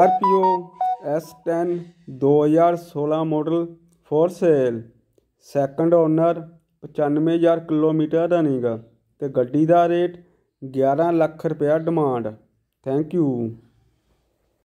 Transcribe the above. Scorpio S10 2016 model for sale second owner 95000 kilometre ਦਾ ਨਹੀਂਗਾ ਤੇ ਗੱਡੀ ਦਾ ਰੇਟ 11 ਲੱਖ ਰੁਪਇਆ ਡਿਮਾਂਡ ਥੈਂਕ ਯੂ